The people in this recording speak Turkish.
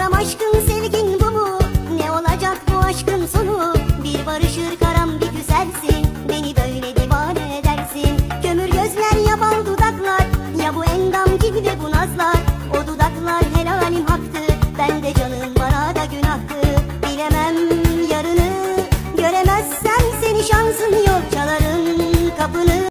Karam aşkın sevgin bu mu? Ne olacak bu aşkın sonu? Bir barışır karam bir güzelsin. Beni böyle divane edersin. Kömür gözler yaban dudaklar Ya bu endam gibi de bu nazlar. O dudaklar helalim haktı Ben de canım bana da günahtı. Bilemem yarını Göremezsem seni şansın yok. Çalarım kapını